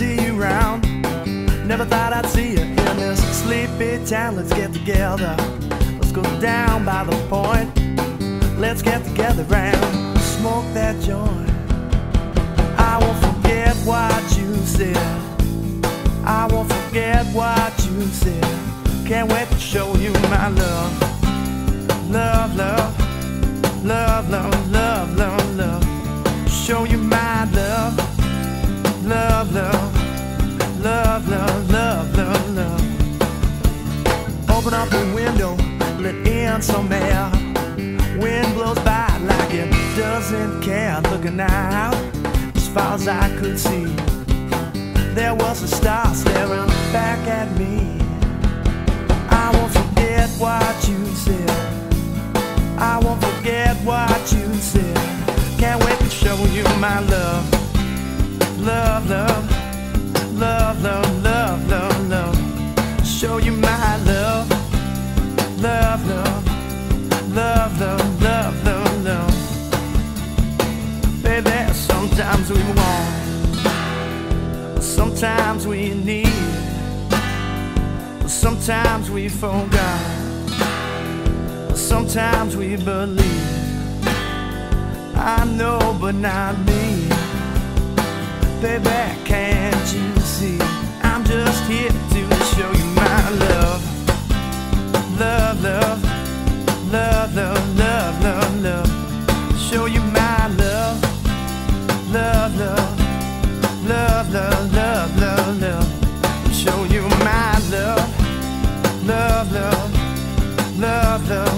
see you round. Never thought I'd see you in this sleepy town. Let's get together. Let's go down by the point. Let's get together and smoke that joint. I won't forget what you said. I won't forget what you said. Can't wait to show you my love. Love, love, love, love, love, love, love. Show you my Open up a window, let in some air. Wind blows by like it doesn't care. Looking out, as far as I could see, there was a star staring back at me. I won't forget what you said. I won't forget what you said. Can't wait to show you my love. Love, love, love, love, love, love, love. Show you my love. Sometimes we want, sometimes we need, sometimes we forgot, sometimes we believe. I know, but not me. Baby, can't you love, love, love, love, love, love. Show you my love, love, love, love.